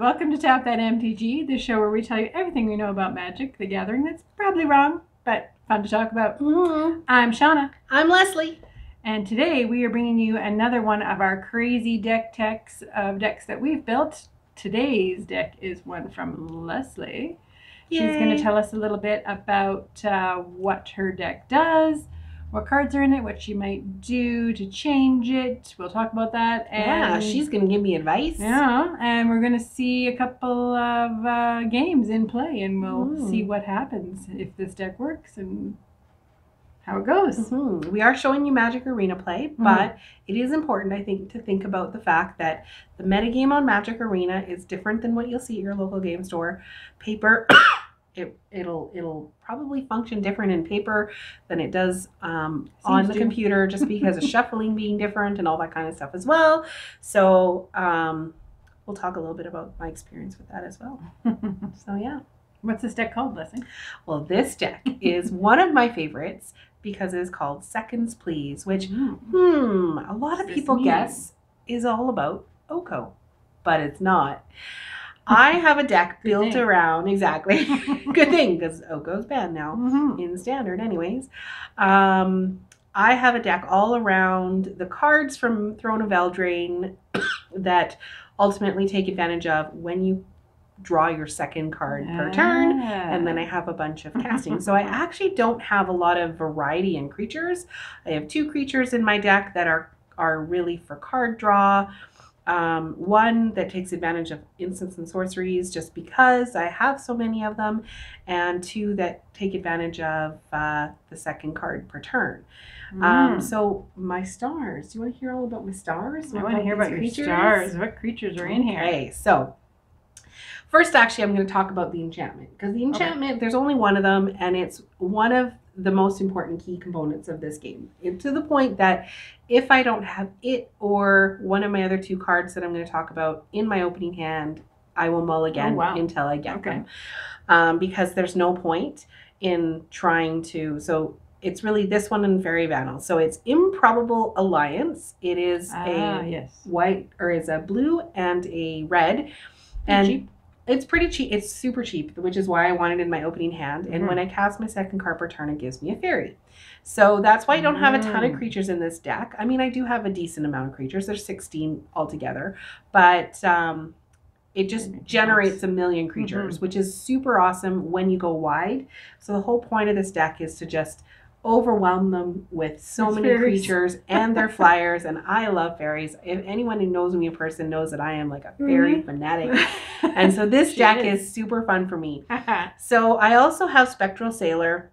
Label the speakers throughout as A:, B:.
A: Welcome to Tap That MTG, the show where we tell you everything we know about Magic the Gathering that's probably wrong, but fun to talk about.
B: Mm-hmm.
A: I'm Shauna,
B: I'm Leslie.
A: and today we are bringing you another one of our crazy deck techs of decks that we've built. Today's deck is one from Leslie. She's going to tell us a little bit about uh, what her deck does, what cards are in it, what she might do to change it. We'll talk about that.
B: Yeah,
A: And
B: she's gonna give me advice.
A: Yeah, and we're going to see a couple of uh, games in play, and we'll
B: Mm.
A: see what happens if this deck works and how it goes.
B: Mhm. We are showing you Magic Arena play, but it is important, I think, to think about the fact that the metagame on Magic Arena is different than what you'll see at your local game store. Paper, it, it'll it'll probably function different in paper than it does um, on the computer, just because of shuffling being different and all that kind of stuff as well. So um, we'll talk a little bit about my experience with that as well. So yeah.
A: What's this deck called, Leslie?
B: Well, this deck is one of my favorites because it is called Seconds Please, which, hmm, a lot
A: What's
B: of people guess is all about Oko, but it's not. I have a deck built
A: thing.
B: around, exactly. Good thing, because Oko's banned now
A: Mhm.
B: in standard, anyways. Um, I have a deck all around the cards from Throne of Eldraine that ultimately take advantage of when you draw your second card per turn and then I have a bunch of casting. so I actually don't have a lot of variety in creatures. I have two creatures in my deck that are are really for card draw. Um, one that takes advantage of instants and sorceries just because I have so many of them, and two that take advantage of uh, the second card per turn. Um,
A: Mm.
B: so my stars. Do you want to hear all about my stars?
A: I want to hear about
B: these
A: your stars. What creatures are in here?
B: Okay, so first, actually, I'm going to talk about the enchantment because the enchantment, there's only one of them, and it's one of the most important key components of this game. To the point that if I don't have it or one of my other two cards that I'm going to talk about in my opening hand, I will mull again
A: Oh, wow.
B: until I get
A: Okay.
B: them. Um, because there's no point in trying to. So it's really this one and Faerie Vandal. So it's Improbable Alliance. It is
A: Ah,
B: a
A: yes.
B: white or is a blue and a red and. It's pretty cheap it's super cheap which is why i want it in my opening hand. And
A: Mhm.
B: when i cast my second card per turn it gives me a fairy. So that's why i don't have a ton of
A: Mm.
B: creatures in this deck. I mean i do have a decent amount of creatures. There's 16 altogether. But um it just generates a million creatures which is super awesome when you go wide. So the whole point of this deck is to just overwhelm them with so
A: With
B: many
A: fairies.
B: creatures and their flyers and i love fairies if anyone who knows me in person knows that i am like a fairy fanatic and so this deck
A: is.
B: is. super fun for me. So I also have Spectral Sailor,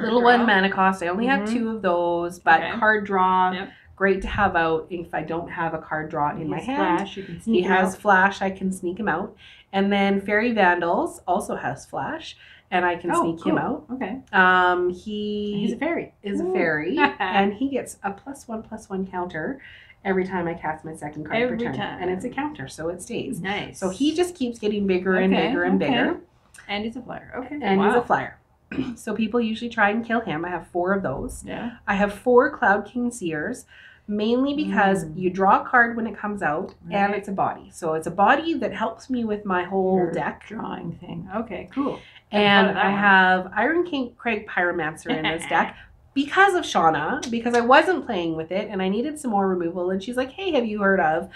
B: little
A: draw.
B: one mana cost. I only have
A: Mhm.
B: two of those, but
A: Okay.
B: card draw,
A: Yep.
B: great to have out if I don't have a card draw in my hand.
A: Flash, you can
B: He has
A: out.
B: flash, I can sneak him out. And then Faerie Vandals also has flash, and I can
A: Oh,
B: sneak him out.
A: Okay.
B: Um,
A: He's a fairy.
B: is a fairy, and he gets a plus one plus one counter every time I cast my second card
A: Every
B: per turn.
A: time.
B: And it's a counter, so it stays.
A: Nice.
B: So he just keeps getting bigger and bigger and
A: okay.
B: bigger.
A: and he's a flyer. Okay.
B: and
A: wow.
B: he's a flyer. so people usually try and kill him. I have four of those.
A: Yeah.
B: I have four Cloudkin Seers, mainly because
A: Mm.
B: you draw a card when it comes out, and it's a body. So it's a body that helps me with my whole
A: Your
B: deck.
A: drawing thing. Okay, cool.
B: And I have Iron King Craig Pyromancer in this deck. Because of Shauna, because I wasn't playing with it and I needed some more removal, and she's like, "Hey, have you heard of?"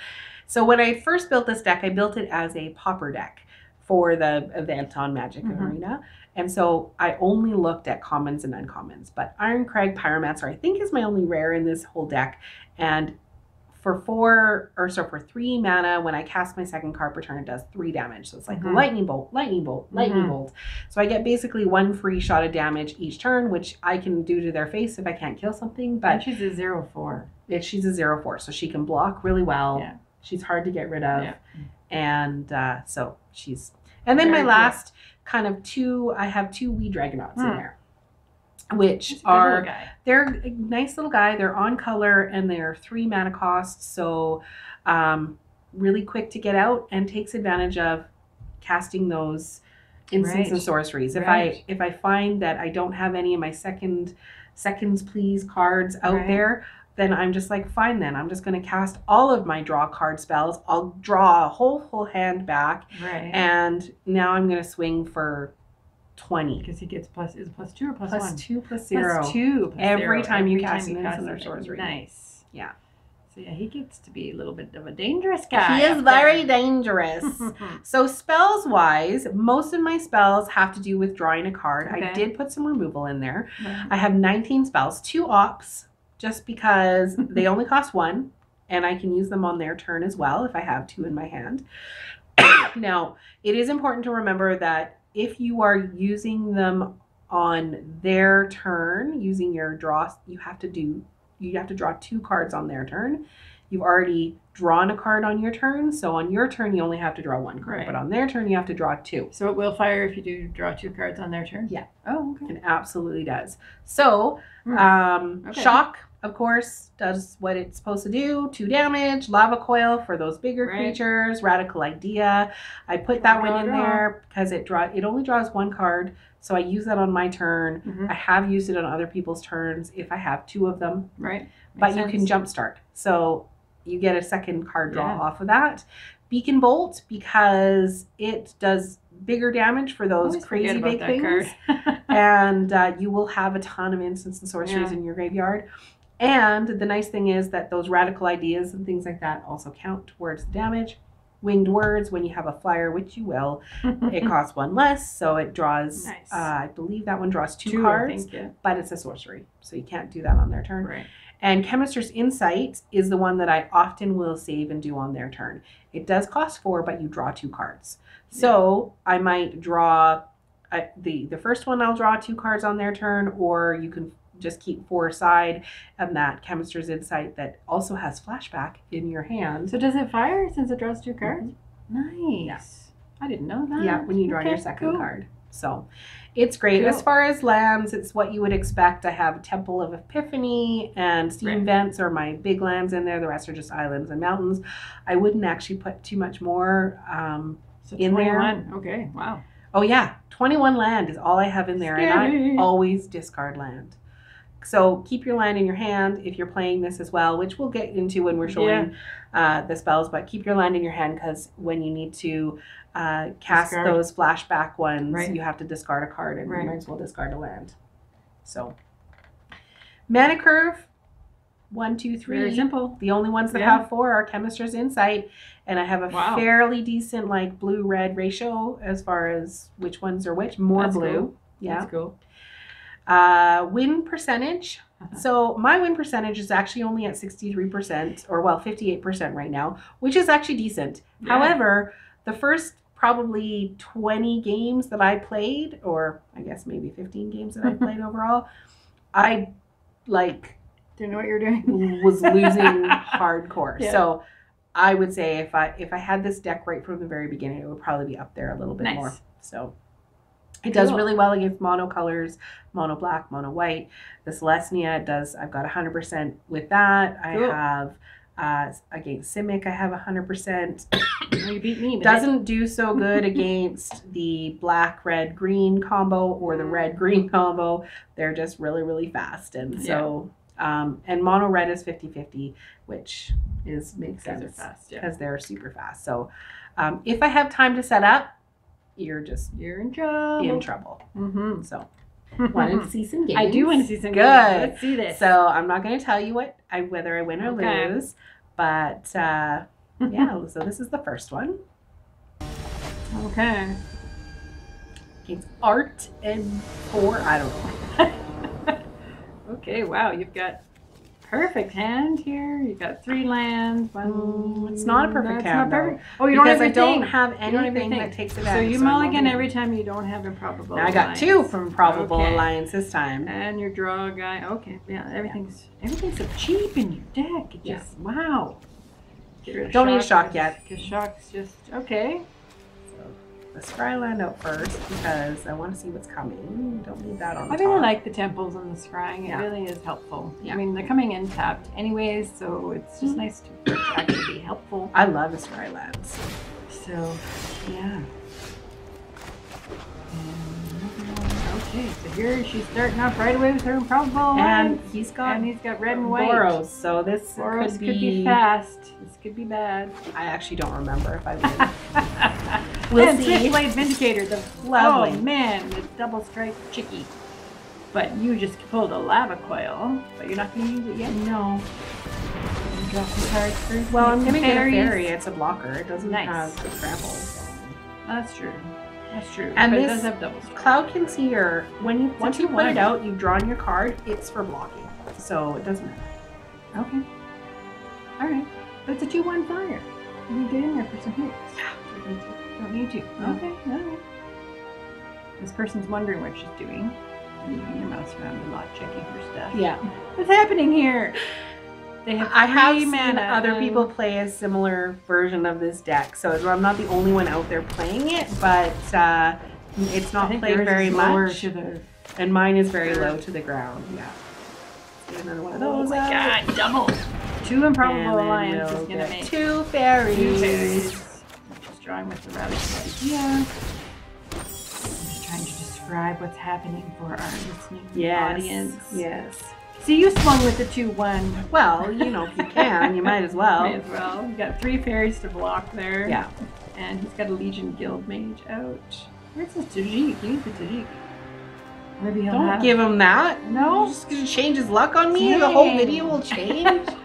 B: So when I first built this deck, I built it as a popper deck for the event on Magic
A: Mhm.
B: Arena. And so I only looked at commons and uncommons. But Irencrag Pyromancer, I think, is my only rare in this whole deck. And for four, or so for three mana, when I cast my second card per turn, it does three damage. So it's like
A: Mhm.
B: lightning bolt, lightning bolt, lightning
A: Mhm.
B: bolt. So I get basically one free shot of damage each turn, which I can do to their face if I can't kill something.
A: And
B: But
A: she's a zero four.
B: it, she's a zero four, so she can block really well.
A: Yeah.
B: She's hard to get rid of,
A: Yeah.
B: and uh, so she's. And then
A: Very
B: my
A: cool.
B: last kind of two, I have two wee dragonauts in
A: Hmm.
B: there, which
A: She's a good little
B: are they're a nice little guy. They're on color and they're three mana cost, so um, really quick to get out and takes advantage of casting those instants
A: Right.
B: and sorceries. If
A: Right.
B: I if I find that I don't have any of my second seconds please cards out
A: Right.
B: there, then I'm just like, fine then. I'm just going to cast all of my draw card spells. I'll draw a whole whole hand back. And now I'm going to swing for 20.
A: because he gets plus is it plus two or plus,
B: Plus
A: one?
B: 2 plus
A: Plus
B: 0.
A: two. plus
B: Every
A: zero,
B: time you
A: every
B: cast
A: time
B: an
A: you
B: instant or
A: it.
B: sorcery.
A: Nice.
B: Yeah.
A: So yeah, he gets to be a little bit of a dangerous guy.
B: He is very
A: there.
B: dangerous. So spells wise, most of my spells have to do with drawing a card. I did put some removal in there.
A: Right.
B: I have 19 spells, two ops, just because they only cost one, and I can use them on their turn as well if I have two in my hand. now, it is important to remember that if you are using them on their turn, using your draw, you have to do you have to draw two cards on their turn. You've already drawn a card on your turn, so on your turn you only have to draw one card,
A: Right.
B: but on their turn you have to draw two.
A: So it will fire if you do draw two cards on their turn.
B: Yeah.
A: Oh, okay.
B: It absolutely does. So,
A: Hmm.
B: um,
A: Okay.
B: shock, of course, does what it's supposed to do: two damage. Lava coil for those bigger
A: Right.
B: creatures. Radical idea. I put
A: Draw,
B: that one
A: draw,
B: in
A: draw.
B: there because it draw. It only draws one card, so I use that on my turn.
A: Mhm.
B: I have used it on other people's turns if I have two of them,
A: Right.
B: but
A: Makes
B: you can
A: sense.
B: jumpstart. So you get a second card draw
A: Yeah.
B: off of that. Beacon bolt because it does bigger damage for those crazy big things and uh, you will have a ton of instants and sorceries
A: Yeah.
B: in your graveyard. And the nice thing is that those radical ideas and things like that also count towards the damage. Winged words, when you have a flyer, which you will, it costs one less, so it draws.
A: Nice.
B: Uh, I believe that one draws two,
A: Two,
B: cards,
A: think, yeah.
B: but it's a sorcery, so you can't do that on their turn.
A: Right.
B: And Chemister's Insight is the one that I often will save and do on their turn. It does cost four, but you draw two cards. So I might draw uh, the the first one. I'll draw two cards on their turn, or you can just keep four aside, and that Chemister's Insight that also has flashback in your hand.
A: So does it fire since it draws two cards?
B: Mm-hmm.
A: Nice. I didn't know that.
B: Yeah, when you draw your second
A: cool.
B: card. So it's great. As far as lands, it's what you would expect. I have Temple of Epiphany and Steam
A: Right.
B: Vents are my big lands in there. The rest are just islands and mountains. I wouldn't actually put too much more. Um,
A: So
B: in there.
A: 21. Okay. Wow.
B: oh, yeah, 21 land is all I have in there. And I always discard land. So keep your land in your hand if you're playing this as well, which we'll get into when we're showing uh, the spells. But keep your land in your hand because when you need to uh, cast
A: Discard.
B: those flashback ones,
A: Right.
B: you have to discard a card, and
A: Right.
B: you might as well discard a land. So, mana curve One, two, three.
A: Very simple.
B: The only ones that
A: Yeah.
B: have four are Chemister's Insight, and I have a
A: Wow.
B: fairly decent like blue red ratio as far as which ones are which. More
A: That's
B: blue.
A: cool.
B: Yeah.
A: That's cool.
B: Uh, win percentage.
A: Uh-huh.
B: So my win percentage is actually only at 63%, or well, 58% right now, which is actually decent.
A: Yeah.
B: However, the first probably 20 games that I played, or I guess maybe 15 games that I played overall, I like
A: Didn't know what you're doing.
B: was losing hardcore.
A: Yeah.
B: So I would say if I if I had this deck right from the very beginning, it would probably be up there a little bit
A: Nice.
B: more. So it does
A: Cool.
B: really well against mono colors, mono black, mono white. The Celestia does. I've got hundred percent with that. I have uh, against Simic. I have hundred percent.
A: You beat me.
B: Doesn't do so good against the black red green combo or the red green combo. They're just really really fast, and so um, and mono red is 50-50, which is makes sense
A: fast. Yeah.
B: because they're super fast. So um, if I have time to set up, you're just
A: You're in trouble.
B: in trouble.
A: Mm-hmm.
B: So wanted to see some games.
A: I do want to see some
B: Good.
A: games. Let's see this.
B: So I'm not going to tell you what I whether I win or
A: Okay.
B: lose, but uh, yeah. so this is the first one.
A: okay.
B: It's art and four. I don't know.
A: Okay. Wow. You've got perfect hand here. You've got three lands. One.
B: Mm, it's not a perfect hand,
A: not perfect. Oh, you don't
B: because
A: have
B: I
A: your
B: don't have
A: You don't have
B: anything that takes
A: it
B: out.
A: So you
B: I'm
A: mulligan every time you don't have improbable.
B: Now I got two from probable
A: Okay.
B: alliance this time.
A: And your draw guy. Okay. Yeah. Everything's everything's so cheap in your deck. It
B: Yeah.
A: just wow. Rid of
B: Don't need a shock yet.
A: Because shock's just okay.
B: Let's try land out first because I want to see what's coming. Don't need that on the
A: I really
B: top.
A: like the temples and the scrying. It
B: Yeah.
A: really is helpful.
B: Yeah.
A: I mean, they're coming in tapped anyways, so it's just
B: Mhm.
A: nice to, to actually be helpful.
B: I love the scry lands.
A: So, yeah. And another one. Okay, so here she's starting off right away with her improbable
B: And
A: lines.
B: he's got
A: and he's got red and white.
B: Boros, so this
A: Boros
B: could be,
A: fast. Could be bad.
B: I actually don't remember if I win. We'll
A: and
B: see.
A: Vindicator, the
B: Lovely.
A: Oh man, the double strike chicky. But you just pulled a lava coil, but you're not going to use it yet.
B: no.
A: Draw some cards first.
B: Well, I'm gonna
A: some
B: get a fairy. It's a blocker. It doesn't
A: Nice.
B: have the trample.
A: That's true. That's true.
B: And
A: but
B: this
A: does have double strike.
B: Cloudkin Seer, when you once you put it out, you've drawn your card. It's for blocking, so it doesn't matter.
A: Okay. All right. But it's a two-one flyer. You can get in there for some hits. Don't need to.
B: No.
A: Okay. All right. This person's wondering what she's doing. Moving your mouse around a lot, checking her stuff.
B: Yeah,
A: What's happening here? They have
B: I have seen
A: mana
B: other people play a similar version of this deck, so I'm not the only one out there playing it. But uh, it's not played very much,
A: To the,
B: and mine is very low to the ground. Yeah. Another one of those.
A: oh my
B: out.
A: god, double. Two improbable
B: And then
A: alliance
B: we'll
A: is gonna make
B: two fairies.
A: two fairies. Just drawing with the rally idea. I'm just trying to describe what's happening for our listening
B: Yes.
A: audience.
B: Yes.
A: See, you swung with the two one.
B: Well, you know, if you can, you might as well.
A: May as well. You got three fairies to block there.
B: Yeah.
A: And he's got a Legion Guild Mage out. Where's his Tajic? Use the Tajic. Maybe he'll
B: Don't
A: have.
B: give him that.
A: No.
B: You're just gonna change his luck on me. The whole video will change.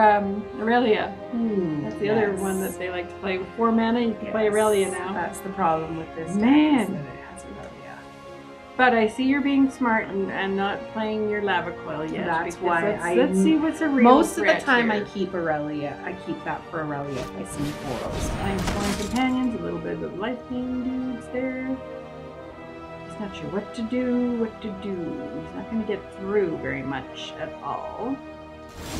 A: or um, Aurelia.
B: Hmm,
A: That's the other one that they like to play with four mana. You can play
B: Yes.
A: Aurelia now.
B: That's the problem with this.
A: Man.
B: is that it has Aurelia.
A: But I see you're being smart and, and not playing your lava coil yet.
B: That's why
A: let's,
B: I-
A: let's see what's a real
B: Most of the time,
A: here.
B: I keep Aurelia. I keep that for Aurelia if I see Boros.
A: Playing Sworn Companions, a little bit of lightning dudes there. He's not sure what to do, what to do. He's not going to get through very much at all.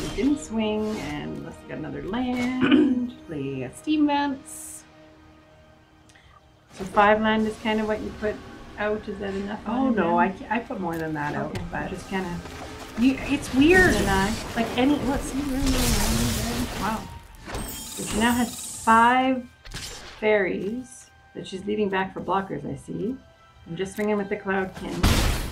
A: He didn't swing, and let's get another land.
B: Play a Steam Vents.
A: so five land is kind of what you put out. Is that enough?
B: Oh no. I, I put more than that out.
A: okay,
B: But
A: just kind of
B: you, it's weird.
A: an eye.
B: Like any, let's see.
A: Wow. So she now has five fairies that she's leading back for blockers, I see. I'm just swinging with the cloud Cloudkin.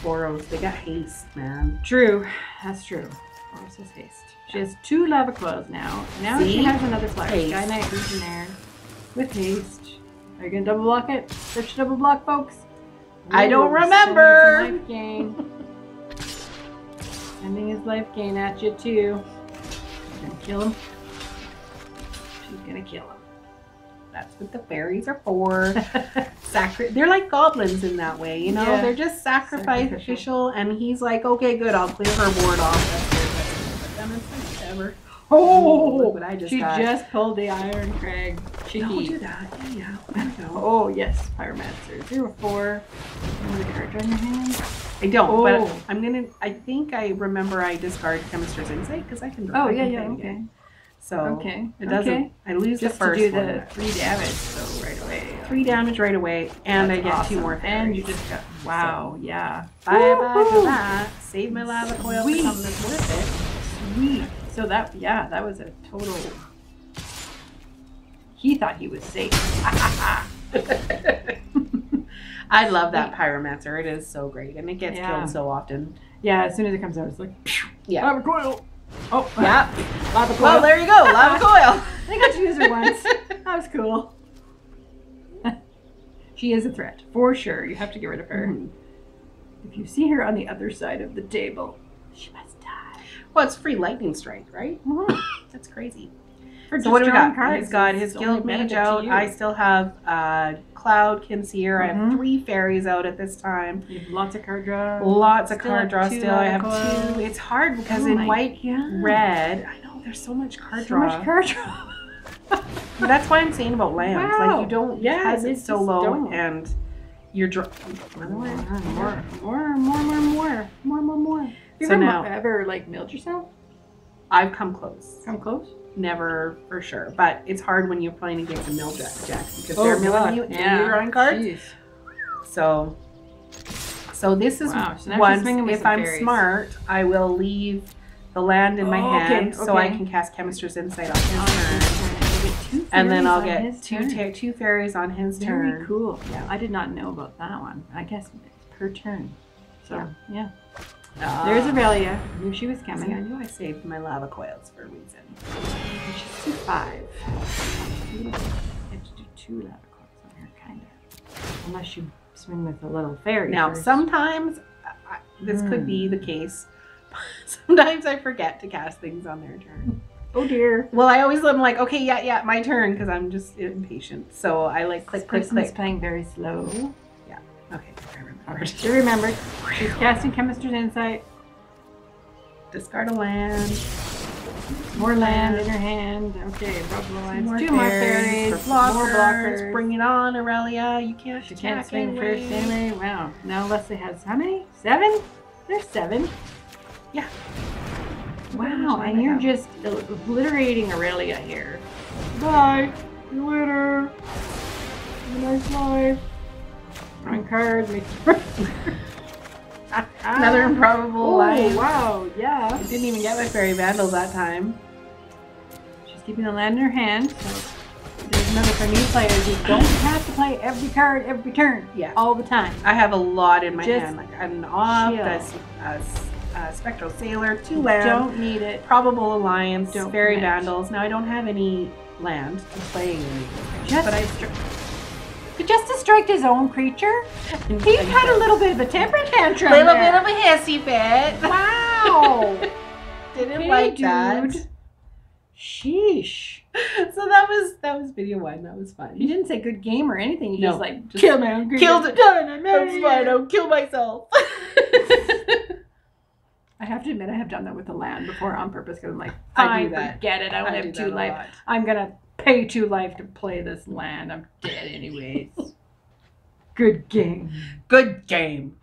B: Boros, they got haste, man.
A: True. That's true. Haste. She has two lava coils now. Now
B: See?
A: she has another flyer.
B: Haste.
A: Skyknight Legionnaire with haste. Are you gonna double block it? Search double block, folks.
B: I don't
A: Ooh, sending
B: remember.
A: Life gain. Sending his life gain at you too. Gonna kill him. She's gonna kill him.
B: That's what the fairies are for. Sacri- they're like goblins in that way, you know.
A: Yeah.
B: They're just sacrificial,
A: Sacrificial.
B: and he's like, okay, good, I'll clear her board off. That's good. But then it's like, whatever.
A: Oh,
B: what I just
A: she
B: got.
A: just pulled the Irencrag. Cheeky.
B: Don't do that. Yeah, yeah. There we go.
A: Oh yes, Pyromancer. Zero four. Another card on your hand.
B: I don't,
A: Oh.
B: but I'm gonna. I think I remember I discard Chemist's Insight because I can.
A: Oh
B: I
A: yeah,
B: can
A: yeah, okay.
B: again. So
A: Okay.
B: it doesn't.
A: Okay.
B: I lose
A: Just
B: the first
A: to do the three damage so right away.
B: Three damage right away, and
A: That's
B: I get two
A: awesome.
B: more.
A: And you just got wow, yeah.
B: bye bye for that. Save my lava coil for
A: Sweet.
B: something that's
A: So that yeah, that was a total. He thought he was safe.
B: I love that pyromancer. It is so great, and it gets
A: Yeah.
B: killed so often.
A: yeah, as soon as it comes out, it's like
B: Yeah.
A: lava coil. Oh
B: Yeah.
A: lava coil.
B: Well, there you go. Lava coil.
A: I got to use her once. That was cool. she is a threat for sure. You have to get rid of her.
B: Mhm.
A: If you see her on the other side of the table, she must.
B: Well, it's free lightning strike, right? That's crazy.
A: For
B: So what do we got?
A: cards,
B: He's got his guild mage out. I still have uh, Cloudkin Seer. I have three fairies out at this time.
A: Lots of card draw.
B: Lots of
A: Still
B: card draw still. I have
A: coils.
B: two. It's hard because
A: Oh
B: in white,
A: God.
B: red, I know there's so much card
A: so
B: draw.
A: much card draw.
B: That's why I'm saying about lands.
A: Wow.
B: Like you don't,
A: Yeah,
B: because
A: they
B: it's so low
A: don't.
B: and you're drawing
A: more, more, more, more, more, more, more, more, more. Have you
B: So
A: ever,
B: now-
A: ever like milled yourself?
B: I've come close.
A: Come close.
B: Never for sure, but it's hard when you're playing against a mill jack, jack because
A: Oh,
B: they're milling you and
A: Yeah.
B: you're drawing cards.
A: Jeez.
B: So, so this is
A: Wow, so
B: once if I'm
A: fairies.
B: smart, I will leave the land in my
A: Oh, okay,
B: hand so I can cast Chemist's Insight on his
A: On
B: turn.
A: her turn, you get two
B: and then I'll get two
A: turn.
B: two fairies on his
A: Very
B: turn.
A: cool. Yeah, I did not know about that one. I guess it's per turn. So yeah,
B: Ah.
A: there's Aurelia. I Knew she was
B: See, I knew I saved my lava coils for a reason.
A: And she's two five. You have to do two lava coils on her, kind of. Unless you swing with a little fairy.
B: Now,
A: first.
B: sometimes I, I- this could be
A: Hmm.
B: the case. Sometimes I forget to cast things on their turn.
A: Oh dear.
B: Well, I always am like, okay, yeah, yeah, my turn, because I'm just impatient. So I like click,
A: This
B: click, click.
A: playing very slow.
B: Okay, I remembered.
A: She remembered. She's casting Chemist's Insight.
B: Discard a land.
A: More land in her hand. Okay, rub the lines.
B: More
A: Two more
B: fairies,
A: fairies.
B: blockers.
A: More blockers.
B: Bring it on, Aurelia. You can't
A: She can't swing
B: anyway.
A: first anyway. Wow. Now Leslie has how many? Seven? There's seven.
B: Yeah.
A: Wow, and you're just obliterating Aurelia here. Bye. See you later. Have a nice life. Drawing cards. Make
B: Another improbable
A: Oh,
B: line.
A: wow. Yeah.
B: I didn't even get my fairy vandal that time.
A: She's keeping the land in her hand. So there's another for new players. You don't have to play every card every turn.
B: Yeah.
A: All the time.
B: I have a lot in my
A: Just
B: hand. Like an off, a, a a spectral sailor, two land,
A: Don't need it.
B: probable alliance,
A: Don't faerie
B: vandals. Now I don't have any land to play.
A: Just,
B: but I
A: just to strike his own creature. He had a little bit of a temper tantrum.
B: A little
A: there.
B: bit of a hissy fit.
A: Wow.
B: Didn't
A: Hey,
B: like
A: dude.
B: that.
A: Sheesh.
B: So that was that was video one. That was fun.
A: You didn't say good game or anything. You
B: No,
A: just like
B: just
A: kill my own creature.
B: killed it. That's fine. I'll kill myself.
A: I have to admit, I have done that with the land before on purpose because I'm like,
B: I
A: fine, forget it. I only
B: I
A: have two life. I'm gonna pay two life to play this land. I'm dead anyways. Good game.
B: Good game.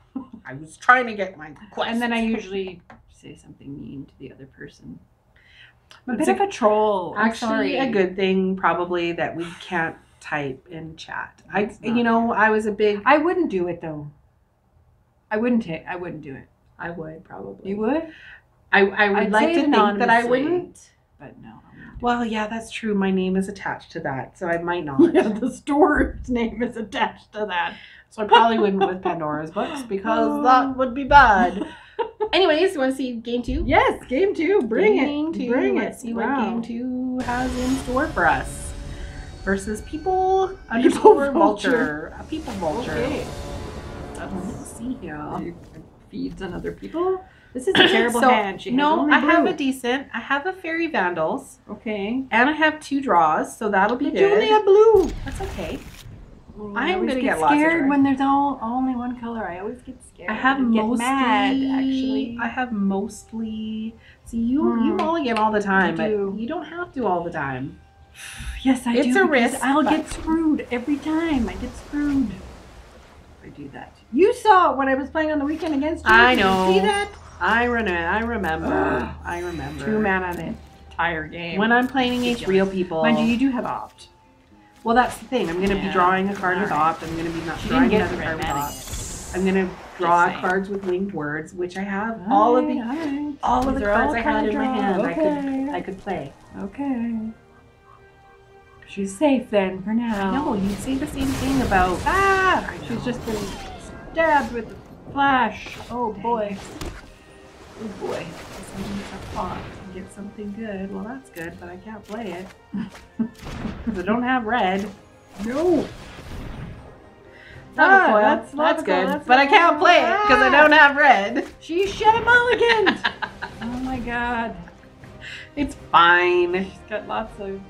B: I was trying to get my quest.
A: And then I usually say something mean to the other person. I'm a
B: It's
A: bit of a troll.
B: Actually a good thing probably that we can't type in chat. I you know I was a big
A: I wouldn't do it though. I wouldn't take. I wouldn't do it.
B: I would probably.
A: You would,
B: I I would
A: I'd
B: like to think that I wouldn't.
A: But no. I wouldn't do
B: Well, yeah, that's true. My name is attached to that, so I might not.
A: yeah, the store's name is attached to that.
B: So I probably wouldn't with Pandora's books because
A: Oh.
B: that would be bad. Anyways, you want to see game two?
A: Yes, game two. Bring
B: game
A: it.
B: Two.
A: Bring
B: Let's
A: it.
B: see what game two has in store for us. Versus people underscore
A: vulture.
B: vulture. A people vulture.
A: Okay.
B: Let's see here.
A: Feeds on other people. This is a terrible
B: So,
A: hand. She
B: no, I have a decent. I have a faerie vandals,
A: Okay.
B: and I have two draws, so that'll be
A: But you only
B: good.
A: have blue.
B: That's okay.
A: I
B: I'm gonna
A: get
B: get
A: scared when there's all only one color. I always get scared.
B: I have mostly.
A: mad actually.
B: I have mostly. See, you you
A: Hmm.
B: mulligan all the time,
A: I do.
B: but you don't have to all the time.
A: yes, I
B: It's
A: do.
B: It's
A: a
B: risk,
A: I'll
B: but-
A: get screwed every time. I get screwed. I do that. You saw when I was playing on the weekend against you.
B: I
A: Did you
B: know.
A: see that?
B: I remember. I remember. I remember.
A: Two mana the entire game.
B: When I'm playing against real people.
A: Mind you, you do have opt.
B: well, that's the thing. I'm going to be drawing a card with
A: Alright.
B: opt. I'm going to be not
A: She
B: drawing another card with opt. I'm going to draw cards with winged words, which I have all of the
A: Alright,
B: all of
A: These
B: the
A: are
B: cards I had in my hand. I could I could play.
A: Okay. She's safe then for now.
B: No, you say the same thing about
A: Ah! She's just been stabbed with the flash. Oh boy.
B: Oh boy. Something a pot and get something good. Well, that's good, but I can't play it. Because I don't have red.
A: No.
B: Ah,
A: foil.
B: that's, that's good.
A: that's
B: but I can't play it because I don't have red.
A: She a mulligan. oh my god.
B: It's fine.
A: She's got lots of.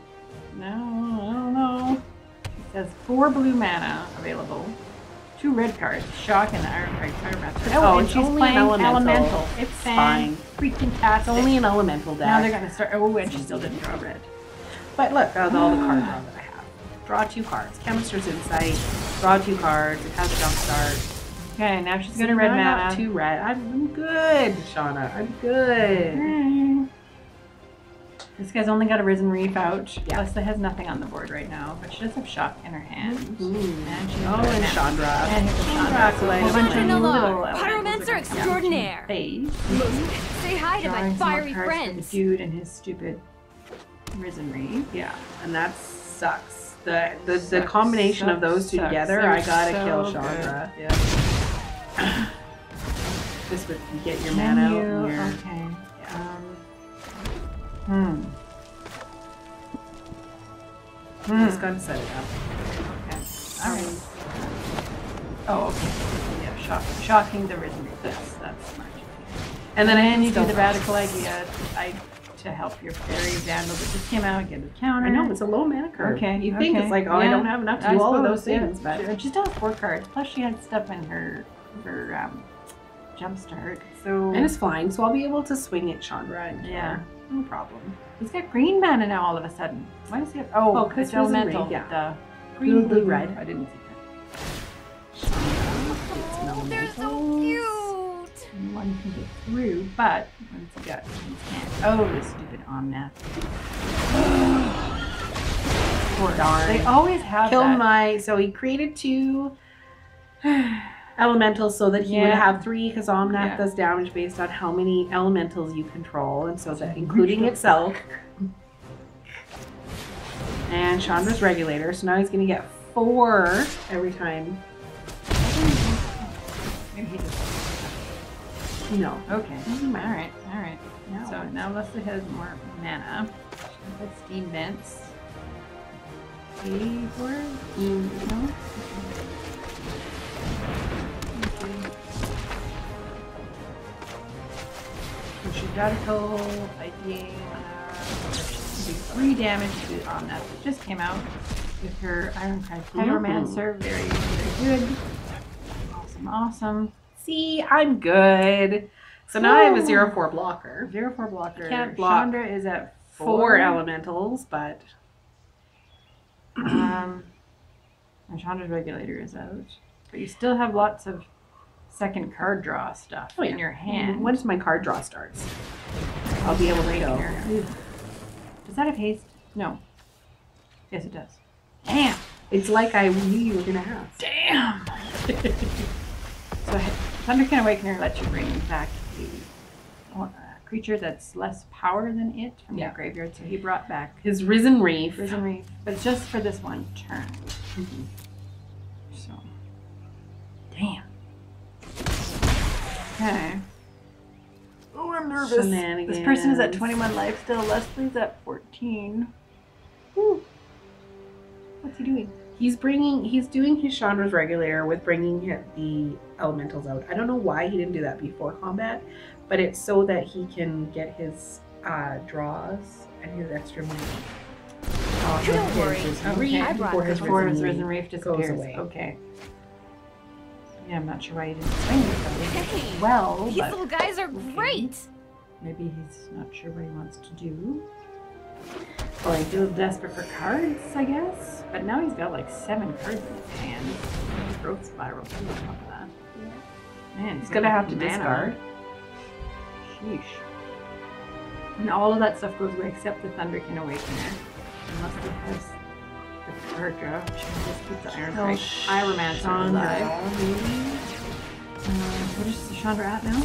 A: No, I don't know. She says four blue mana available. Two red cards. Shock and Iron Fire Fire Master.
B: Oh,
A: and she's
B: only
A: playing
B: an elemental.
A: elemental.
B: It's
A: Fan-
B: fine.
A: Freaking tastic.
B: It's only an elemental deck.
A: Now they're gonna start. Oh, and she still didn't draw red.
B: But look, that's all the card draw that I have. Draw two cards. Chemister's Insight. Draw two cards. It has Jump Start.
A: Okay, now she's
B: See,
A: gonna red
B: I got
A: mana.
B: Two red. I'm, I'm good, Shauna. I'm good.
A: This guy's only got a Risen Reef out.
B: Yeah.
A: Leslie has nothing on the board right now, but she does have Shock in her hand.
B: Ooh.
A: And she
B: Oh, and. Chandra.
A: And
B: Chandra.
A: So a whole bunch of little
C: Pyromancer
A: that come down
C: extraordinaire.
A: Face.
C: Say hi to my
A: Drawing some more
C: fiery friends.
A: The dude and his stupid Risen Reef.
B: Yeah, and that sucks. The the, the
A: Sucks,
B: combination of those two
A: sucks.
B: together,
A: They're
B: I gotta
A: so
B: kill
A: good.
B: Chandra.
A: Yeah.
B: Just with you get your mana out. Your-
A: Okay. Hmm. Hmm.
B: just gotta set it up.
A: Okay. All right. Oh, okay. Yeah, shock, shocking the rhythm. That's that's smart.
B: And then I
A: then you do the radical idea I, to help your faerie vandal that just came out, get a counter.
B: I know it's a low mana.
A: Okay,
B: You think
A: okay.
B: it's like, oh, I don't have enough to
A: I
B: do all of those
A: yeah.
B: things, but
A: She- she still has four cards. Plus, she had stuff in her her um, jumpstart. So
B: and it's flying, So I'll be able to swing at Chandra and
A: Yeah.
B: her. No problem.
A: he's got green mana now. All of a sudden, why does he have? Oh,
B: Oh, 'cause
A: it's elemental.
B: Ring, yeah.
A: The
B: Blue,
A: green,
B: blue,
A: blue,
B: red.
A: I didn't see
B: Chandra, it's
C: Oh, they're so cute.
A: that. One can get through, but what's he got? He can't. Oh, this stupid Omnath.
B: Poor darn.
A: They always have
B: Kill
A: that.
B: my. So he created two elementals so that he would have three because Omnath
A: Yeah.
B: does damage based on how many elementals you control, and so that including itself. And Chandra's regulator, so now he's gonna get four every time.
A: Maybe he just.
B: No.
A: Okay. All right. All right.
B: No.
A: So now Leslie has more mana. She has steam vents. Pay for it?
B: Mm,
A: No? So she's radical, ideating, uh, do three damage to Omnath that just came out with her Irencrag Pyromancer. Very, very good. Awesome, awesome.
B: See, I'm good. So now I have a zero four blocker.
A: Zero four blocker.
B: Can't block
A: Chandra is at
B: Four
A: four.
B: elementals, but
A: Um, and Chandra's regulator is out. But you still have lots of second card draw stuff
B: Oh,
A: in your hand.
B: once my card draw starts, I'll be able to go.
A: Here. Does that have haste? No. Yes, it does. Damn!
B: It's like I knew you were gonna have.
A: Damn! so Thunderkin Awakener lets you bring back a, creature that's less power than it from
B: Yeah.
A: your graveyard. So he brought back
B: His risen reef.
A: Risen Reef, but just for this one turn.
B: Mhm.
A: So, Okay. Oh, I'm nervous. This person is at 21 life still. Leslie's at 14. Whew. What's he doing?
B: He's bringing. He's doing his Chandra's regulator with bringing hi- the elementals out. I don't know why he didn't do that before combat, but it's so that he can get his uh, draws and his extra money. off of
C: Don't
B: his
C: worry.
B: Risen
A: Okay.
B: Reef
C: I brought
B: before his
A: Before his
B: Risen
A: Risen
B: Reef
A: Reef disappears.
B: away.
A: Okay. Yeah, I'm not sure why he didn't swing this
C: Hey,
A: something well,
C: These
A: but
C: little guys are great.
A: maybe he's not sure what he wants to do. Well, he's a desperate for cards, I guess. But now he's got like seven cards in his hand. Growth spiral too on top of that. Man,
B: He's gonna have to
A: mana.
B: discard.
A: Sheesh. And all of that stuff goes away except the Thunderkin Awakener. Unless it has the card draw. She just keep the Iron
B: Oh.
A: Pyromancer
B: Chandra,
A: alive.
B: maybe?
A: Uh, what is Chandra at now?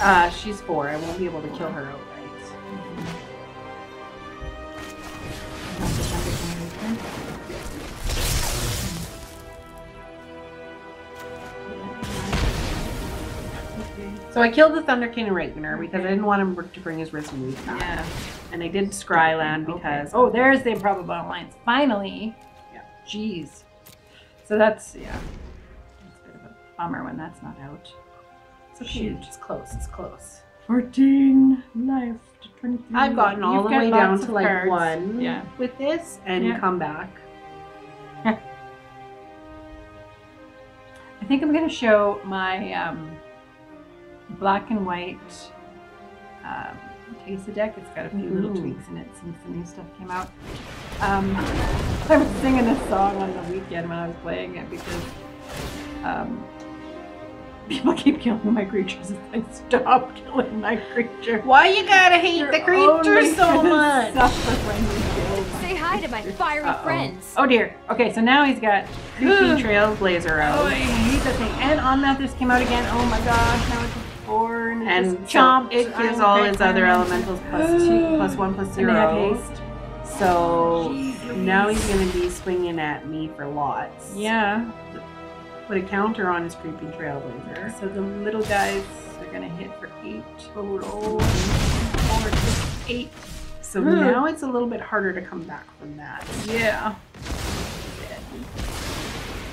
B: Uh, she's four. I won't be able to kill her outright.
A: Not
B: So I killed the Thunderkin Awakener because I didn't want him to bring his Risen Reef back.
A: Yeah.
B: And I did Scryland
A: Okay.
B: because
A: Oh, there's the improbable alliance. Finally.
B: Yeah.
A: Jeez. So that's yeah. It's a bit of a bummer when that's not out.
B: it's okay.
A: Shoot.
B: It's close. It's close.
A: 14 life to 23.
B: I've gotten all
A: You've
B: the
A: got
B: way down to like
A: cards.
B: one
A: Yeah.
B: with this and
A: Yeah.
B: come back.
A: I think I'm going to show my um, black and white um, Teysa deck. It's got a few little tweaks in it since the new stuff came out. Um, I was singing this song on the weekend when I was playing it because um, people keep killing my creatures. If I stop killing my creature,
B: Why you gotta hate
A: you're
B: the creature
A: only
B: so much?
A: Suffer when you
C: Say hi to my fiery
B: Uh-oh.
C: friends.
A: Oh dear. Okay, so now he's got
B: Creeping Trailblazer
A: Oh, I hate that thing. And on that, this came out again. Oh my gosh, now it's and, it
B: And
A: just
B: so
A: chomped.
B: it gives all his other elementals plus two, plus one, plus
A: And they have
B: zero.
A: haste.
B: So now he's going to be swinging at me for lots.
A: Yeah.
B: Put a counter on his creeping trailblazer.
A: So the little guys are gonna hit for eight total. Four, six, eight.
B: So
A: Hmm.
B: now it's a little bit harder to come back from that.
A: Yeah.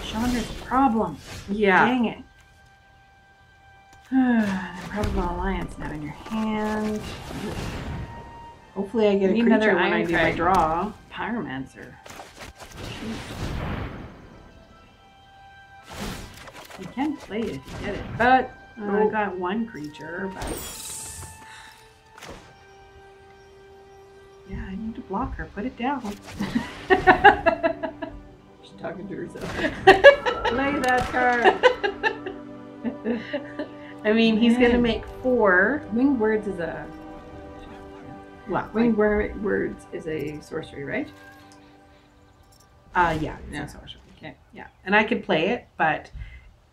A: Chandra's a problem.
B: Yeah.
A: Dang it. the Probable Alliance now in your hand.
B: Hopefully I get a creature
A: another
B: when I do my draw.
A: Pyromancer. Shoot. You can play it if you get it, but Oh.
B: I got one creature, but yeah, I need to block her. Put it down.
A: she's talking to herself. Play that card.
B: I mean, he's gonna make four.
A: Winged Words is a
B: Well,
A: Winged Wor- Words is a sorcery, right?
B: uh, yeah, it's
A: Yeah.
B: a sorcery.
A: Okay.
B: Yeah, and I could play it, but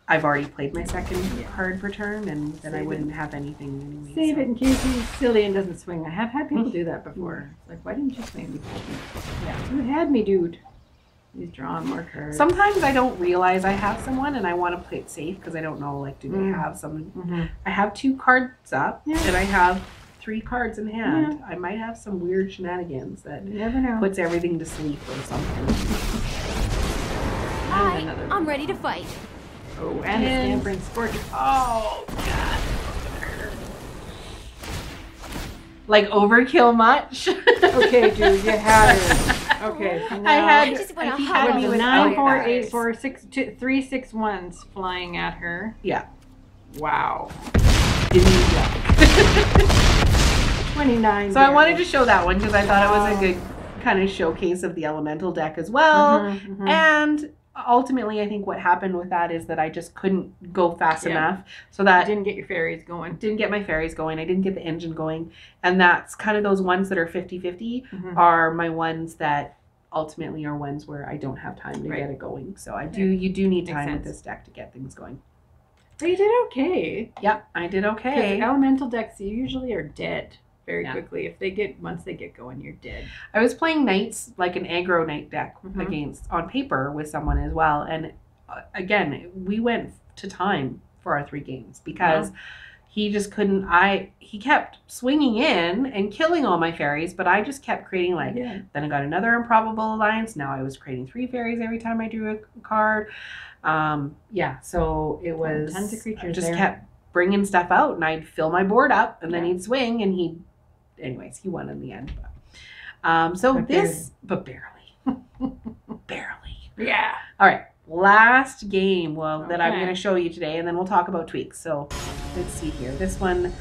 B: I've already played my second
A: Yeah.
B: card per turn, and then I
A: Save it.
B: wouldn't have anything anyway.
A: Save
B: so-
A: it in case he's silly and doesn't swing. I have had people do that before. Like, why didn't you swing before?
B: Yeah.
A: You had me, dude. He's drawing more cards.
B: Sometimes I don't realize I have someone, and I want to play it safe because I don't know, like, do they
A: Mm.
B: have someone?
A: Mhm.
B: I have two cards up,
A: Yeah.
B: and I have three cards in hand. I might have some weird shenanigans that
A: You never know.
B: puts everything to sleep or something.
C: Hi, I'm ready to fight.
A: Oh, and it's
B: And-
A: Scampering Scorch.
B: Oh god. Like overkill much?
A: Okay, dude, you had it. Okay, so now
B: I had.
C: I just wanna
B: he
C: hug
B: had
A: What
B: me
A: is it?
B: with
A: nine,
B: nine
A: four,
C: guys.
A: eight, four, six, two, three, six ones flying at her.
B: Yeah.
A: Wow.
B: So
A: Twenty-nine.
B: I wanted to show that one because I thought it was a good kind of showcase of the elemental deck as well.
A: Mhm, mhm.
B: And ultimately, I think what happened with that is that I just couldn't go fast
A: Yeah.
B: enough, so that
A: didn't get your fairies going.
B: didn't get my fairies going. I didn't get the engine going, and that's kind of those ones that are 50-50
A: Mhm.
B: are my ones that ultimately are ones where I don't have time to
A: Right.
B: get it going. So I do. You do need time with this deck to get things going.
A: But you did okay.
B: Yep, I did okay.
A: elemental decks usually are dead very
B: Yeah.
A: quickly. If they get once they get going, you're dead.
B: I was playing knights like an aggro knight deck
A: Mhm.
B: against on paper with someone as well, and uh, again we went to time for our three games because he just couldn't. I he kept swinging in and killing all my fairies, but I just kept creating like.
A: yeah.
B: Then I got another improbable alliance. Now I was creating three fairies every time I drew a card. Um, yeah, so it was
A: Tons of
B: I just
A: there.
B: kept bringing stuff out, and I'd fill my board up, and then he'd swing, and he, anyways, he won in the end. But, um, so
A: But
B: this, but barely, barely.
A: Yeah.
B: All right, last game. Well, that I'm going to show you today, and then we'll talk about tweaks. So let's see here. This one,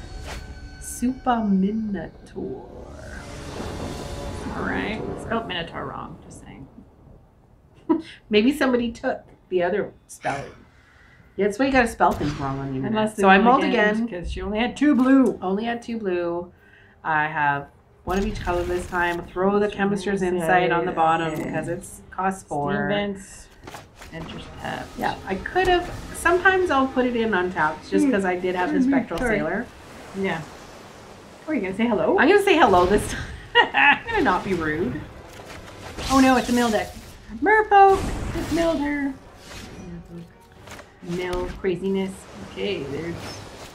B: Super Minotaur.
A: All right. Spelled Minotaur wrong. Just saying.
B: Maybe somebody took the other spelling. Yeah, that's why you got to spell things wrong on internet.
A: Unless
B: so I mulled again.
A: because she only had two blue.
B: Only had two blue. I have one of each color this time. Throw the Chemist's Insight on the bottom
A: Yeah.
B: because it's cost four.
A: vents. Enters tab.
B: Yeah, I could have. Sometimes I'll put it in untapped just because I did have the
A: Mhm,
B: Spectral
A: sorry.
B: Sailor.
A: Yeah. Oh, you gonna say hello?
B: I'm gonna say hello this time. I'm gonna not be rude.
A: oh no, it's a mill deck. Merfolk. It's milled her. Mill craziness. Okay, there's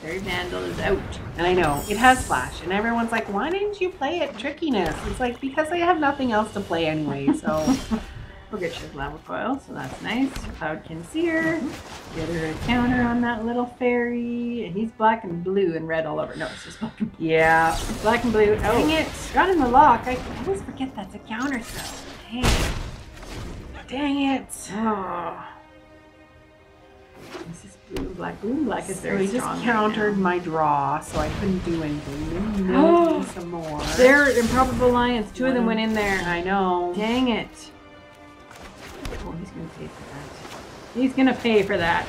A: Faerie Vandal is out.
B: And I know it has flash, and everyone's like, "Why didn't you play it trickiness?" It's like because I have nothing else to play anyway. So
A: We'll get you lava coil, so that's nice. Cloudkin Seer. Get mm-hmm. her a counter on that little fairy. And he's black and blue and red all over. No, it's just black and,
B: yeah,
A: black and blue. Oh.
B: dang
A: Oh,
B: it,
A: got in the lock. I always forget that's a counter spell. Dang.
B: dang it.
A: Oh. This is and black. blue-black is
B: So
A: very
B: he just
A: strong. right
B: countered
A: now.
B: my draw, so I couldn't do anything. Then
A: Oh.
B: some more.
A: They're improbable alliance. Two of them went in there.
B: I know.
A: Dang it. Oh, he's gonna pay for that. He's gonna pay for that.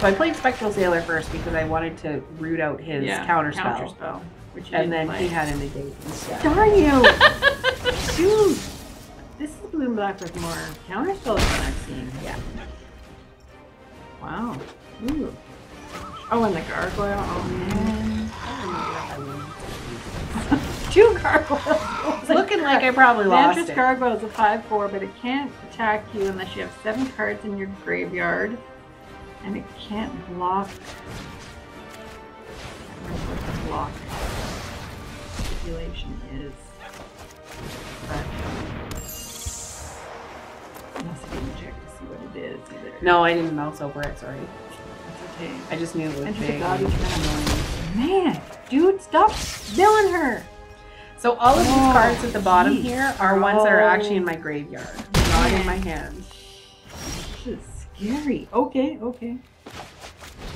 B: So I played Spectral Sailor first because I wanted to root out his counter spell,
A: spell, which
B: and then
A: play.
B: he had a negate instead.
A: Darn you! Dude, this is blue-black with more counter spells than I've seen.
B: Yeah.
A: Wow. Ooh. Oh, and the gargoyle. Oh man. two gargoyles.
B: Looking like I probably lost
A: Vantress
B: it.
A: Gargoyle is a 5-4, but it can't attack you unless you have seven cards in your graveyard. And it can't block. I can't remember what the block stipulation is.
B: No, I didn't mouse over it. Sorry.
A: That's okay.
B: I just knew it was
A: the
B: big.
A: Man, dude, stop billing her.
B: So all of these
A: Oh,
B: cards at the bottom
A: geez.
B: here are ones that are actually in my graveyard, not in my hand.
A: This is scary. Okay, okay.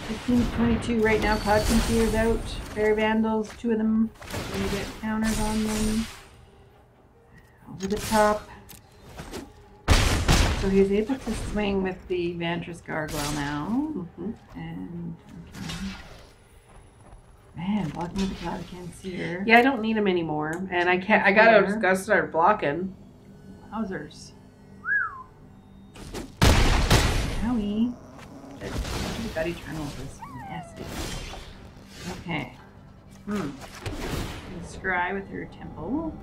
A: 15 to 22 right now. Cloud Concealer's out. Faerie Vandals, two of them. You get counters on them. Over the top. So he's able to swing with the Vantress Gargoyle now.
B: Mhm.
A: And, okay. Man, blocking with the Cloud Concealer.
B: Yeah, I don't need him anymore, and I can't. I gotta
A: Four.
B: gotta start blocking.
A: Wowzers. Howie. That that eternal is nasty. Okay. Hmm. Scry with her temple.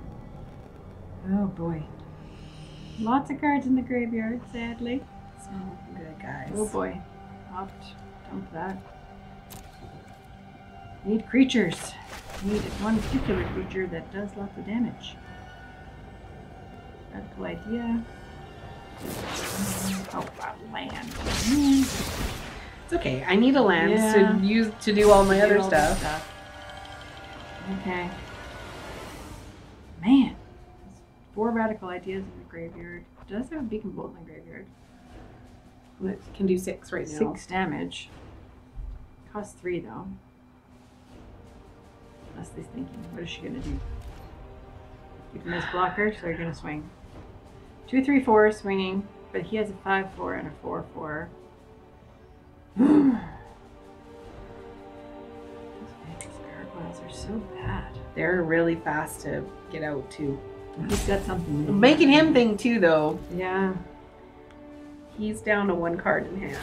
A: Oh boy. Lots of cards in the graveyard, sadly.
B: So good, guys.
A: Oh boy. Opt. Dump that. Need creatures. Need one particular creature that does lots of damage. Radical idea. Oh wow, land.
B: It's okay. I need a land
A: Yeah.
B: to use to do all my
A: Do
B: other
A: all this
B: stuff.
A: Okay. Man. Four radical ideas in the graveyard. Does have a beacon bolt in the graveyard.
B: It can do six right now.
A: Six damage. Cost three though. Lesley's thinking, what is she gonna do? Keep him as blocker, so you're gonna swing. Two, three, four swinging, but he has a five, four, and a four, four. Those gargoyles are so bad.
B: They're really fast to get out too.
A: He's got something.
B: Making him think too, though.
A: Yeah.
B: He's down to one card in hand.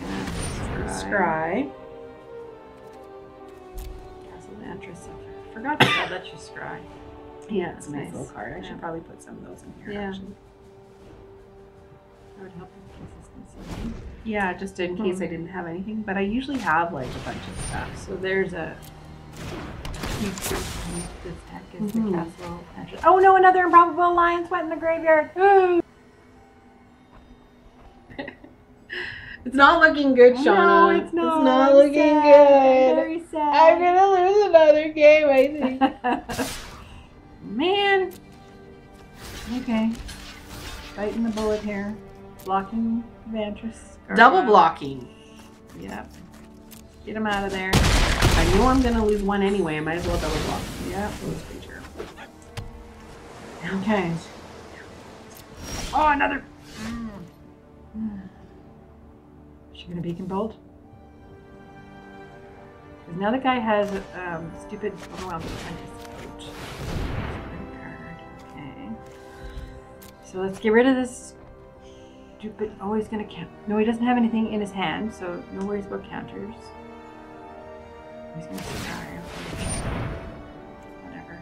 A: Yeah.
B: Scry.
A: Castle Vantress. I forgot to tell that you scry.
B: Yeah, it's a nice
A: Nice.
B: little card. I
A: Yeah.
B: should probably put some of those in here.
A: Yeah.
B: Actually.
A: That would help with consistency.
B: Yeah, just in case I didn't have anything, but I usually have like a bunch of stuff.
A: So there's a huge group in this deck is the castle. Oh no, another improbable alliance went in the graveyard.
B: It's not looking good,
A: No, it's not.
B: It's not looking
A: sad.
B: good.
A: Very
B: I'm gonna lose another game, I think.
A: Man. Okay. Biting the bullet here. Blocking Vantress.
B: Double
A: uh,
B: blocking.
A: Yep. Get him out of there.
B: I knew I'm gonna lose one anyway. I might as well double block.
A: Yeah,
B: Lose creature.
A: Okay. Oh, another. Is she gonna beacon bolt? Because now the guy has um, stupid overwhelmed apprentice. Okay. So let's get rid of this stupid. Oh, he's gonna count. No, he doesn't have anything in his hand, so no worries about counters. He's gonna sorry. Whatever.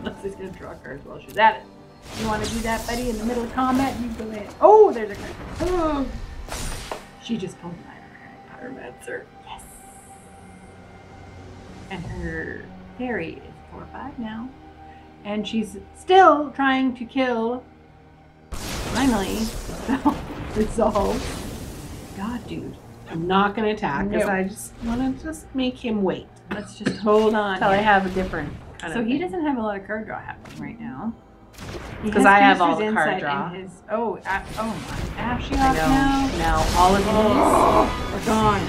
A: Unless he's gonna draw cards while she's at it. You want to do that, buddy, in the middle of combat? You go ahead. Oh, there's a card. Oh. She just pulled an Iron Pyromancer. Yes. And her parry is 4 5 now. And she's still trying to kill. Finally, so resolve. God, dude.
B: I'm not gonna attack because
A: No.
B: I just want to just make him wait
A: Let's just hold on.
B: until I have a different kind
A: So
B: of.
A: he
B: thing.
A: doesn't have a lot of card draw happening right now. Because
B: I have all the card draw.
A: His, oh, a, oh my. Ashiok now.
B: Now all of these,
A: Oh, we're gone.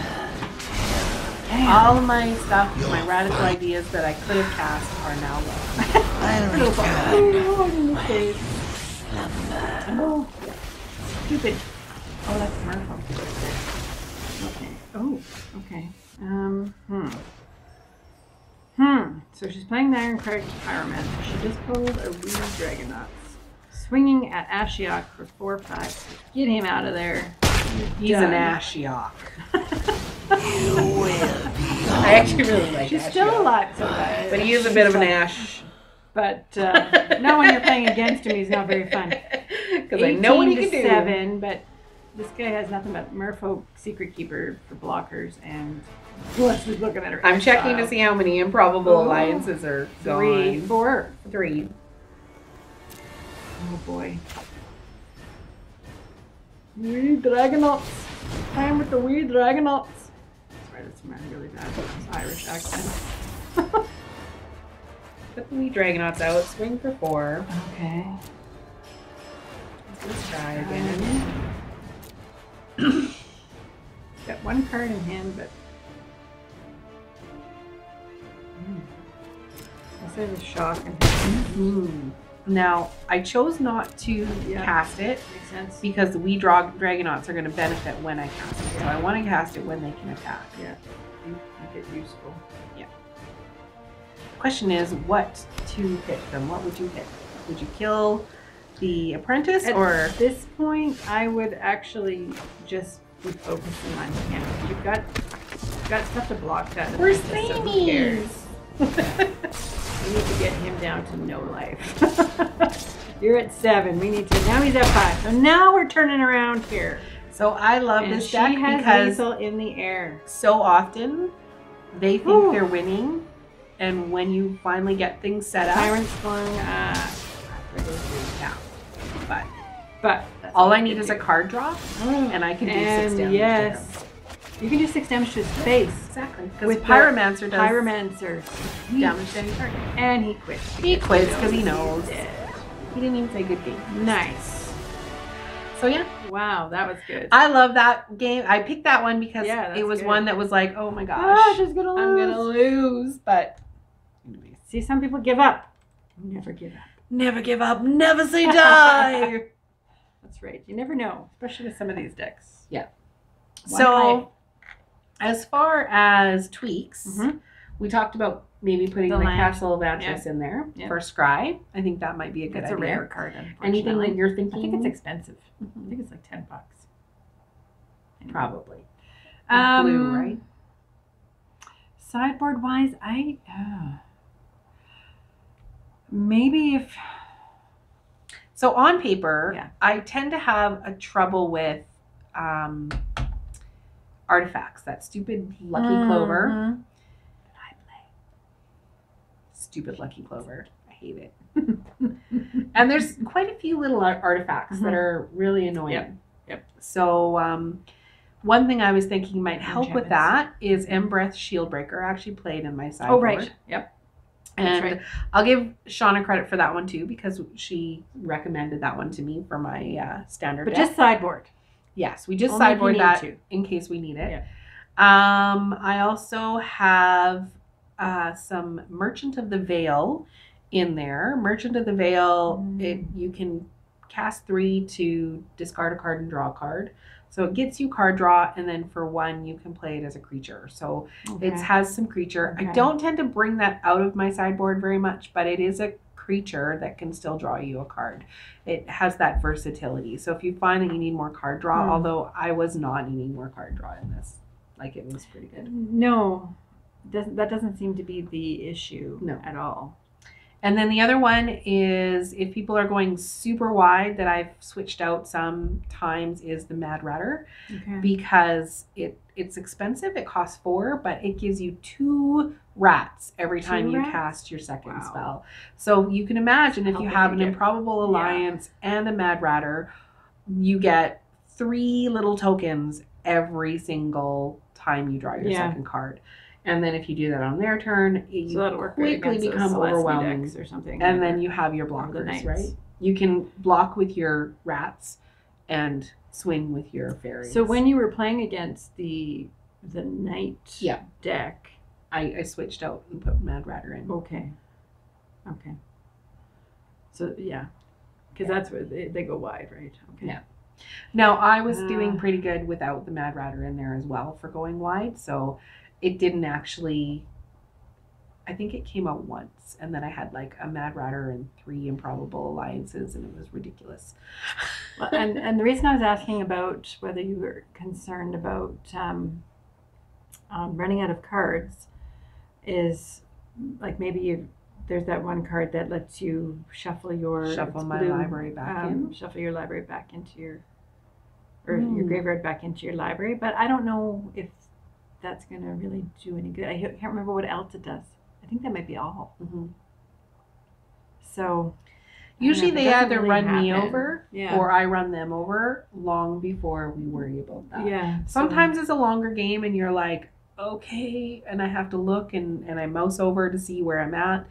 A: Damn.
B: all of my stuff, my radical ideas that I could have cast are now gone.
A: Oh, in the face. Oh, stupid. Oh, that's Murphy. Okay. Oh, okay. Um, hmm. Hmm. So she's playing the Irencrag Pyromancer. She just pulled a Wee Dragonauts. Swinging at Ashiok for 4 5. Get him out of there.
B: He's an
A: Done.
B: Ashiok. I actually really like
A: She's
B: Ash,
A: still
B: yeah.
A: alive, so
B: But he is a bit of an. Ash.
A: But uh, no, when you're playing against him, he's not very fun.
B: Because I know what he
A: 18
B: can
A: to
B: do.
A: Seven, but this guy has nothing but Merfolk Secretkeeper for blockers, and let's just looking at her.
B: I'm checking to see how many improbable alliances are
A: three,
B: gone.
A: four.
B: Three.
A: Oh boy. Wee Dragonauts. Time with the wee Dragonauts. Sorry, that's my really bad Irish accent.
B: Put the wee Dragonauts out. Swing for four.
A: Okay.
B: Let's try again.
A: Got one card in hand, but. Hmm. I'll say the shock and
B: Hmm. Now, I chose not to
A: Yeah.
B: cast it
A: makes sense.
B: because the wee dra- Dragonauts are going to benefit when I cast it. So I want to cast it when they can attack.
A: Yeah. Make it useful. Yeah.
B: Question is, what to hit them? What would you hit? Would you kill the apprentice or
A: At
B: or
A: this point, I would actually just be focusing on him. You've got you've got stuff to block that.
B: We're
A: so?
B: Samies.
A: We need to get him down to no life. You're at seven. We need to. Now he's at five. So now we're turning around here.
B: So I love
A: and
B: this
A: she
B: deck
A: has
B: because
A: lethal in the air.
B: so often they think
A: Ooh.
B: they're winning, and when you finally get things set up,
A: Tyrant Slung. Uh,
B: but
A: that's
B: all I need is a card draw, mm. and I can do six
A: And
B: damage.
A: yes, you can do six damage to his face.
B: exactly. Because
A: With
B: Pyromancer does
A: Pyromancer.
B: damage to any target.
A: And he quits.
B: He quits because he knows.
A: dead.
B: He didn't even say good game.
A: Nice.
B: So yeah,
A: Wow, that was good.
B: I love that game. I picked that one because
A: Yeah,
B: it was
A: good.
B: one that was like, oh my gosh, ah,
A: she's gonna lose.
B: I'm gonna lose. But
A: See, some people give up. Never give up.
B: never give up, never say die.
A: That's right. You never know, especially with some of these decks.
B: Yeah.
A: One
B: so, as far as tweaks,
A: Mhm.
B: we talked about maybe putting
A: The
B: the. Castle of Atlas in there
A: Yeah.
B: for Scry. I think that might be a good
A: It's a rare card.
B: Anything that you're thinking?
A: I think it's expensive. I think it's like ten bucks.
B: probably
A: Um,
B: blue, right?
A: Sideboard wise, I uh, maybe if
B: So on paper,
A: Yeah.
B: I tend to have a trouble with um, artifacts. That stupid lucky clover.
A: Mhm.
B: Stupid lucky clover. I hate it. and there's quite a few little artifacts that
A: Mhm.
B: are really annoying.
A: Yep, yep.
B: So um, one thing I was thinking might help with that is Embereth Shieldbreaker. I actually played in my sideboard.
A: Oh right. Yep.
B: And
A: right.
B: I'll give Shawna credit for that one too because she recommended that one to me for my uh, standard.
A: But
B: deck.
A: just sideboard.
B: yes, we just
A: Only
B: sideboard that
A: to.
B: in case we need it. Um, I also have uh, some Merchant of the Veil in there. Merchant of the Veil,
A: Mm.
B: it you can cast three to discard a card and draw a card. So it gets you card draw, and then for one you can play it as a creature. So it has some creature. I don't tend to bring that out of my sideboard very much, but it is a creature that can still draw you a card. It has that versatility. So if you find that you need more card draw,
A: Hmm.
B: although I was not needing more card draw in this, like it was pretty good.
A: No, doesn't that doesn't seem to be the issue
B: No.
A: at all.
B: And then the other one is if people are going super wide that I've switched out sometimes is the Mad Ratter
A: Okay.
B: because it it's expensive. It costs four, but it gives you two rats every
A: Two
B: time you
A: rats?
B: cast your second
A: Wow.
B: spell. So you can imagine if you have an
A: get-
B: improbable alliance and a Mad Ratter, you get three little tokens every single time you draw your
A: Yeah.
B: second card. And then if you do that on their turn, you
A: so that'll work
B: quickly become overwhelming.
A: or something.
B: And then you have your blockers, right? You can block with your rats and swing with your fairies.
A: So when you were playing against the the knight
B: Yeah.
A: deck,
B: I, I switched out and put Mad Ratter in.
A: okay, okay. So yeah, because that's where they, they go wide, right? Okay.
B: Yeah. Now I was
A: Ah.
B: doing pretty good without the Mad Ratter in there as well for going wide, so it didn't actually. I think it came out once, and then I had like a Mad Ratter and three improbable alliances, and it was ridiculous.
A: Well, and and the reason I was asking about whether you were concerned about um, um, running out of cards is like maybe you there's that one card that lets you shuffle your
B: Shuffle my library back
A: um,
B: in.
A: Shuffle your library back into your or your
B: Hmm.
A: graveyard back into your library. But I don't know if that's gonna really do any good. I can't remember what else it does. I think that might be all.
B: Mhm.
A: So don't know,
B: Usually they either
A: really
B: run me over
A: Yeah.
B: or I run them over long before we worry about that.
A: yeah. so-
B: Sometimes it's a longer game and you're like, okay, and I have to look and, and I mouse over to see where I'm at.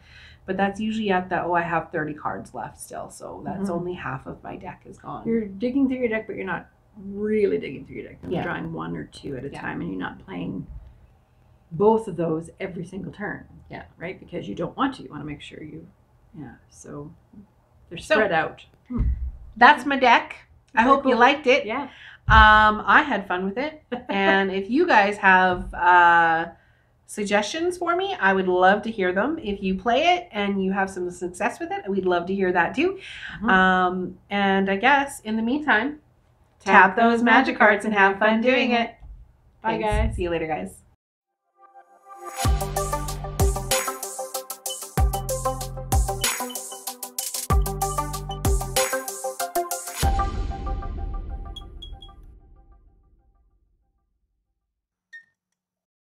B: But that's usually at the, oh, I have 30 cards left still. So that's
A: Mhm.
B: only half of my deck is gone.
A: you're digging through your deck, but you're not really digging through your deck.
B: Yeah.
A: drawing one or two at a
B: Yeah.
A: time, and you're not playing both of those every single turn.
B: Yeah.
A: Right? Because you don't want to. You want to make sure you, yeah. So they're
B: So-
A: spread out.
B: That's my deck. I hope you liked it.
A: Yeah.
B: Um, I had fun with it. and if you guys have uh, suggestions for me, I would love to hear them. If you play it and you have some success with it, we'd love to hear that too.
A: Mhm.
B: Um, and I guess in the meantime, tap those magic cards and have fun doing it.
A: Bye,
B: Thanks.
A: guys.
B: See you later, guys.